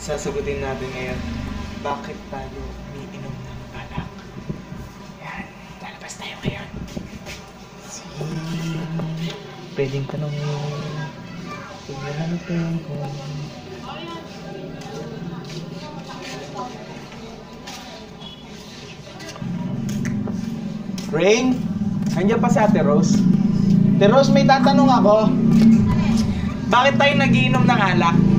sasagutin natin ngayon. Bakit tayo umiinom ng alak? Yan, lalabas tayo ngayon. Si... Pwedeng tanongin. Tignan natin kung... Rain? Andiyan pa si Ate Rose? Ate Rose, may tatanong ako. Bakit tayo nagiinom ng alak?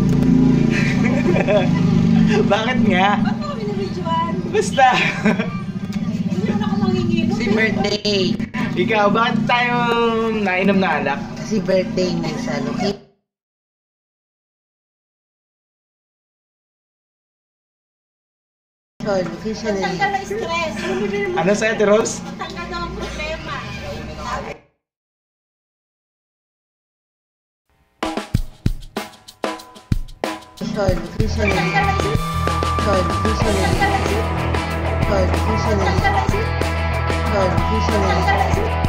Bakit nga? Ba't mo binibidyoan? Basta. Hindi naman ako manginginom. Si birthday. Ikaw, bakit tayo nainom ng alak? Si birthday niya sa location. Location na Tanggal ang stress. Ano sa'yo, Ate Rose? Location na Tanggal ang stress. Location na Tanggal ang stress. Location na